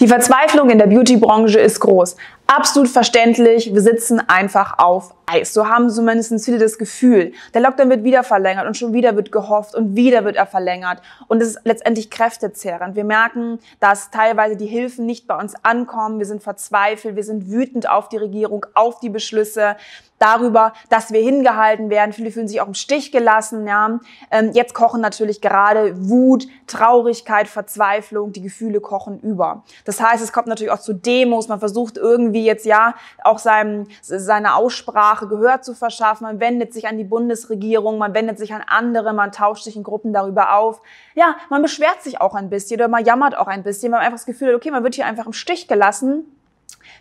Die Verzweiflung in der Beauty-Branche ist groß. Absolut verständlich, wir sitzen einfach auf Eis. So haben zumindest viele das Gefühl. Der Lockdown wird wieder verlängert und schon wieder wird gehofft und wieder wird er verlängert. Und es ist letztendlich kräftezehrend. Wir merken, dass teilweise die Hilfen nicht bei uns ankommen. Wir sind verzweifelt, wir sind wütend auf die Regierung, auf die Beschlüsse darüber, dass wir hingehalten werden. Viele fühlen sich auch im Stich gelassen. Ja. Ähm, jetzt kochen natürlich gerade Wut, Traurigkeit, Verzweiflung, die Gefühle kochen über. Das heißt, es kommt natürlich auch zu Demos. Man versucht irgendwie jetzt ja auch seinem, seine Aussprache Gehör zu verschaffen. Man wendet sich an die Bundesregierung, man wendet sich an andere, man tauscht sich in Gruppen darüber auf. Ja, man beschwert sich auch ein bisschen oder man jammert auch ein bisschen, man einfach das Gefühl hat, okay, man wird hier einfach im Stich gelassen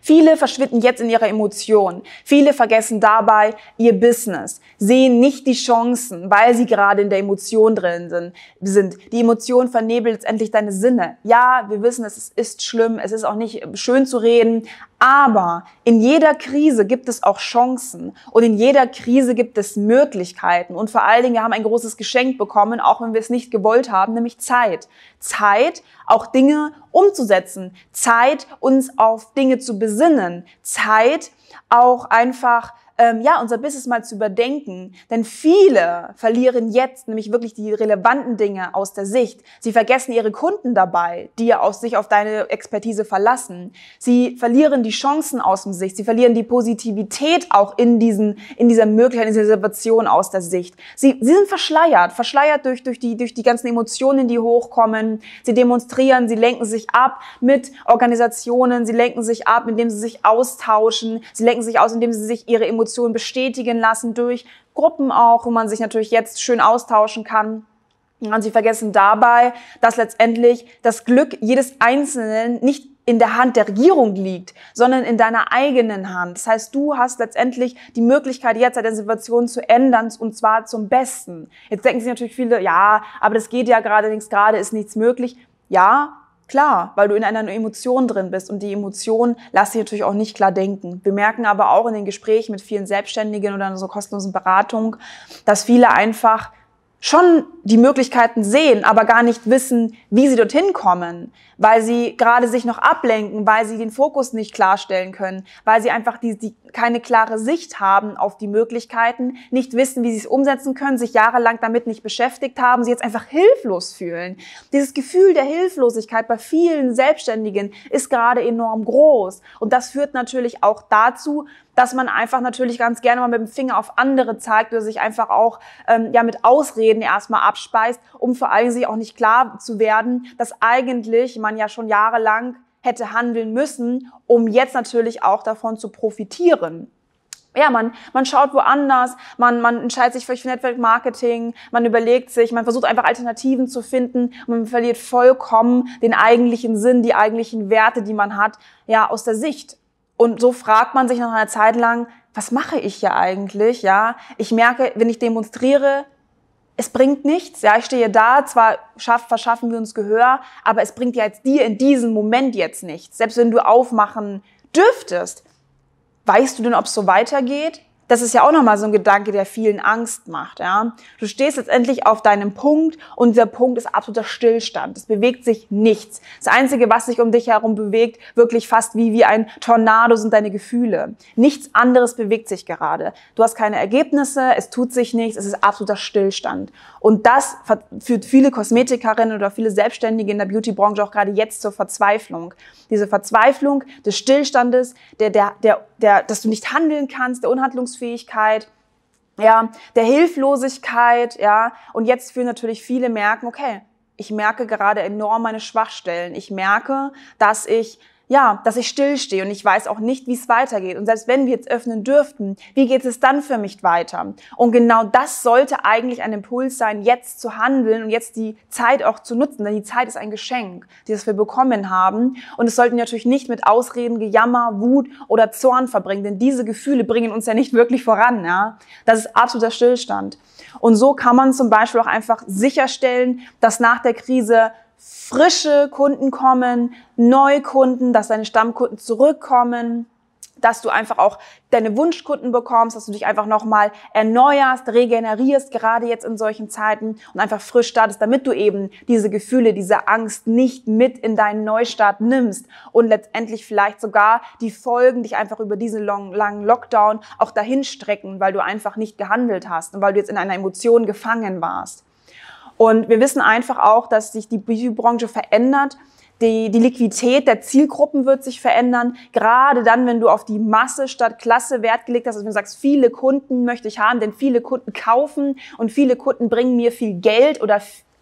Viele verschwinden jetzt in ihrer Emotion. Viele vergessen dabei ihr Business, sehen nicht die Chancen, weil sie gerade in der Emotion drin sind. Die Emotion vernebelt letztendlich deine Sinne. Ja, wir wissen, es ist schlimm, es ist auch nicht schön zu reden, aber in jeder Krise gibt es auch Chancen und in jeder Krise gibt es Möglichkeiten. Und vor allen Dingen, wir haben ein großes Geschenk bekommen, auch wenn wir es nicht gewollt haben, nämlich Zeit. Zeit, auch Dinge umzusetzen. Zeit, uns auf Dinge zu besinnen. Zeit, auch einfach ähm, ja, unser Business mal zu überdenken. Denn viele verlieren jetzt nämlich wirklich die relevanten Dinge aus der Sicht. Sie vergessen ihre Kunden dabei, die ja aus sich auf deine Expertise verlassen. Sie verlieren die Chancen aus dem Sicht. Sie verlieren die Positivität auch in diesen, in dieser Möglichkeit, in dieser Situation aus der Sicht. Sie, sie sind verschleiert, verschleiert durch, durch die, durch die ganzen Emotionen, die hochkommen. Sie demonstrieren, sie lenken sich ab mit Organisationen, sie lenken sich ab, indem sie sich austauschen. Sie lenken sich aus, indem sie sich ihre Emotionen Emotionen bestätigen lassen durch Gruppen auch, wo man sich natürlich jetzt schön austauschen kann. Und sie vergessen dabei, dass letztendlich das Glück jedes Einzelnen nicht in der Hand der Regierung liegt, sondern in deiner eigenen Hand. Das heißt, du hast letztendlich die Möglichkeit, jetzt deine Situation zu ändern und zwar zum Besten. Jetzt denken sich natürlich viele, ja, aber das geht ja gerade nichts, gerade ist nichts möglich. Ja, Klar, weil du in einer Emotion drin bist und die Emotion lässt sich natürlich auch nicht klar denken. Wir merken aber auch in den Gesprächen mit vielen Selbstständigen oder in so kostenlosen Beratung, dass viele einfach schon die Möglichkeiten sehen, aber gar nicht wissen, wie sie dorthin kommen, weil sie gerade sich noch ablenken, weil sie den Fokus nicht klarstellen können, weil sie einfach die, die keine klare Sicht haben auf die Möglichkeiten, nicht wissen, wie sie es umsetzen können, sich jahrelang damit nicht beschäftigt haben, sie jetzt einfach hilflos fühlen. Dieses Gefühl der Hilflosigkeit bei vielen Selbstständigen ist gerade enorm groß und das führt natürlich auch dazu, dass man einfach natürlich ganz gerne mal mit dem Finger auf andere zeigt oder sich einfach auch ähm, ja mit Ausreden erstmal abspeist, um vor allem sich auch nicht klar zu werden, dass eigentlich man ja schon jahrelang hätte handeln müssen, um jetzt natürlich auch davon zu profitieren ja, man, man schaut woanders, man, man entscheidet sich für Network Marketing, man überlegt sich, man versucht einfach Alternativen zu finden und man verliert vollkommen den eigentlichen Sinn, die eigentlichen Werte, die man hat, ja, aus der Sicht. Und so fragt man sich nach einer Zeit lang, was mache ich hier eigentlich? Ja, ich merke, wenn ich demonstriere, es bringt nichts. Ja, ich stehe da, zwar schaff, verschaffen wir uns Gehör, aber es bringt ja jetzt dir in diesem Moment jetzt nichts. Selbst wenn du aufmachen dürftest, weißt du denn, ob es so weitergeht? Das ist ja auch nochmal so ein Gedanke, der vielen Angst macht. Ja? Du stehst letztendlich auf deinem Punkt und dieser Punkt ist absoluter Stillstand. Es bewegt sich nichts. Das Einzige, was sich um dich herum bewegt, wirklich fast wie, wie ein Tornado sind deine Gefühle. Nichts anderes bewegt sich gerade. Du hast keine Ergebnisse, es tut sich nichts, es ist absoluter Stillstand. Und das führt viele Kosmetikerinnen oder viele Selbstständige in der Beautybranche auch gerade jetzt zur Verzweiflung. Diese Verzweiflung des Stillstandes, der, der, der, der, dass du nicht handeln kannst, der Unhandlungsfähigkeit, Leistungsfähigkeit, ja, der Hilflosigkeit, ja. Und jetzt fühlen natürlich viele merken, okay, ich merke gerade enorm meine Schwachstellen. Ich merke, dass ich ja, dass ich stillstehe und ich weiß auch nicht, wie es weitergeht. Und selbst wenn wir jetzt öffnen dürften, wie geht es dann für mich weiter? Und genau das sollte eigentlich ein Impuls sein, jetzt zu handeln und jetzt die Zeit auch zu nutzen, denn die Zeit ist ein Geschenk, das wir bekommen haben. Und es sollten wir natürlich nicht mit Ausreden, Gejammer, Wut oder Zorn verbringen, denn diese Gefühle bringen uns ja nicht wirklich voran. Ja? Das ist absoluter Stillstand. Und so kann man zum Beispiel auch einfach sicherstellen, dass nach der Krise frische Kunden kommen, Neukunden, dass deine Stammkunden zurückkommen, dass du einfach auch deine Wunschkunden bekommst, dass du dich einfach nochmal erneuerst, regenerierst, gerade jetzt in solchen Zeiten und einfach frisch startest, damit du eben diese Gefühle, diese Angst nicht mit in deinen Neustart nimmst und letztendlich vielleicht sogar die Folgen dich einfach über diesen langen Lockdown auch dahin strecken, weil du einfach nicht gehandelt hast und weil du jetzt in einer Emotion gefangen warst. Und wir wissen einfach auch, dass sich die Beautybranche verändert die, die Liquidität der Zielgruppen wird sich verändern. Gerade dann, wenn du auf die Masse statt Klasse Wert gelegt hast, also wenn du sagst, viele Kunden möchte ich haben, denn viele Kunden kaufen und viele Kunden bringen mir viel Geld oder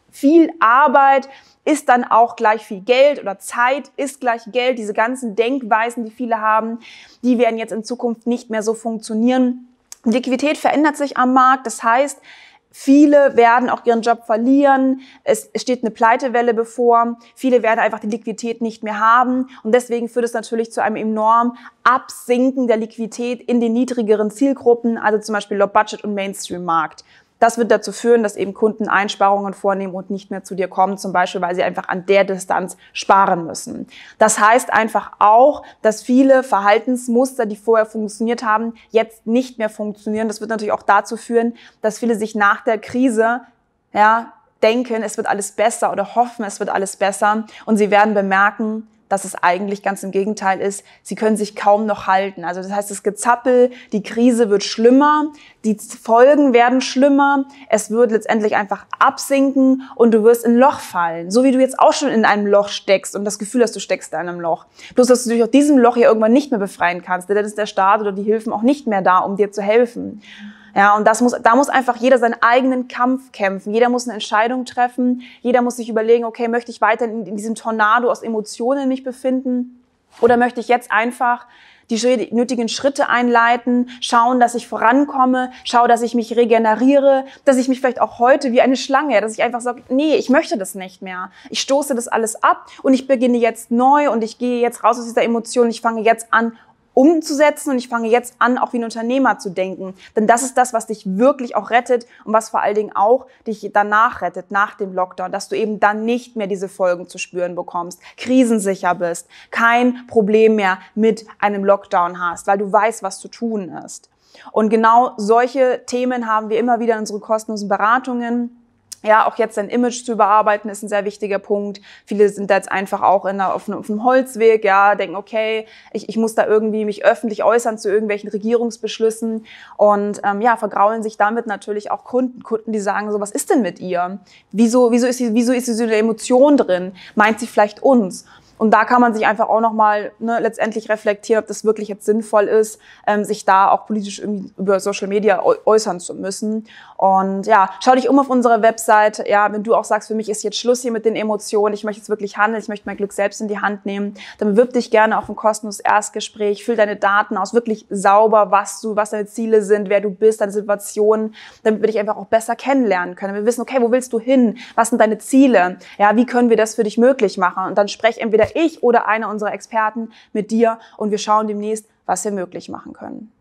viel Arbeit ist dann auch gleich viel Geld oder Zeit ist gleich Geld. Diese ganzen Denkweisen, die viele haben, die werden jetzt in Zukunft nicht mehr so funktionieren. Liquidität verändert sich am Markt. Das heißt, Viele werden auch ihren Job verlieren. Es steht eine Pleitewelle bevor. Viele werden einfach die Liquidität nicht mehr haben. Und deswegen führt es natürlich zu einem enorm Absinken der Liquidität in den niedrigeren Zielgruppen, also zum Beispiel Low Budget und Mainstream Markt. Das wird dazu führen, dass eben Kunden Einsparungen vornehmen und nicht mehr zu dir kommen, zum Beispiel, weil sie einfach an der Distanz sparen müssen. Das heißt einfach auch, dass viele Verhaltensmuster, die vorher funktioniert haben, jetzt nicht mehr funktionieren. Das wird natürlich auch dazu führen, dass viele sich nach der Krise, ja, denken, es wird alles besser oder hoffen, es wird alles besser und sie werden bemerken, dass es eigentlich ganz im Gegenteil ist. Sie können sich kaum noch halten. Also das heißt, das Gezappel, die Krise wird schlimmer, die Folgen werden schlimmer, es wird letztendlich einfach absinken und du wirst in ein Loch fallen. So wie du jetzt auch schon in einem Loch steckst und das Gefühl hast, du steckst in einem Loch. Bloß, dass du dich aus diesem Loch hier irgendwann nicht mehr befreien kannst, denn dann ist der Staat oder die Hilfen auch nicht mehr da, um dir zu helfen. Ja, und das muss, da muss einfach jeder seinen eigenen Kampf kämpfen. Jeder muss eine Entscheidung treffen. Jeder muss sich überlegen, okay, möchte ich weiter in, in diesem Tornado aus Emotionen mich befinden? Oder möchte ich jetzt einfach die nötigen Schritte einleiten, schauen, dass ich vorankomme, schaue, dass ich mich regeneriere, dass ich mich vielleicht auch heute wie eine Schlange, dass ich einfach sage, nee, ich möchte das nicht mehr. Ich stoße das alles ab und ich beginne jetzt neu und ich gehe jetzt raus aus dieser Emotion, ich fange jetzt an, umzusetzen und ich fange jetzt an, auch wie ein Unternehmer zu denken. Denn das ist das, was dich wirklich auch rettet und was vor allen Dingen auch dich danach rettet, nach dem Lockdown, dass du eben dann nicht mehr diese Folgen zu spüren bekommst, krisensicher bist, kein Problem mehr mit einem Lockdown hast, weil du weißt, was zu tun ist. Und genau solche Themen haben wir immer wieder in unseren kostenlosen Beratungen ja, auch jetzt sein Image zu überarbeiten, ist ein sehr wichtiger Punkt. Viele sind da jetzt einfach auch in einer, auf, einem, Holzweg, ja, denken, okay, ich, ich muss da irgendwie mich öffentlich äußern zu irgendwelchen Regierungsbeschlüssen und ähm, ja, vergraulen sich damit natürlich auch Kunden, Kunden, die sagen so, was ist denn mit ihr? Wieso, wieso ist sie, wieso ist sie so eine Emotion drin? Meint sie vielleicht uns? Und da kann man sich einfach auch nochmal ne, letztendlich reflektieren, ob das wirklich jetzt sinnvoll ist, ähm, sich da auch politisch irgendwie über Social Media äußern zu müssen. Und ja, schau dich um auf unserer Website. Ja, wenn du auch sagst, für mich ist jetzt Schluss hier mit den Emotionen, ich möchte jetzt wirklich handeln, ich möchte mein Glück selbst in die Hand nehmen, dann bewirb dich gerne auf ein kostenloses Erstgespräch, füll deine Daten aus, wirklich sauber, was du, was deine Ziele sind, wer du bist, deine Situation, damit wir dich einfach auch besser kennenlernen können. Wir wissen, okay, wo willst du hin? Was sind deine Ziele? Ja, wie können wir das für dich möglich machen? Und dann sprech ich oder einer unserer Experten mit dir und wir schauen demnächst, was wir möglich machen können.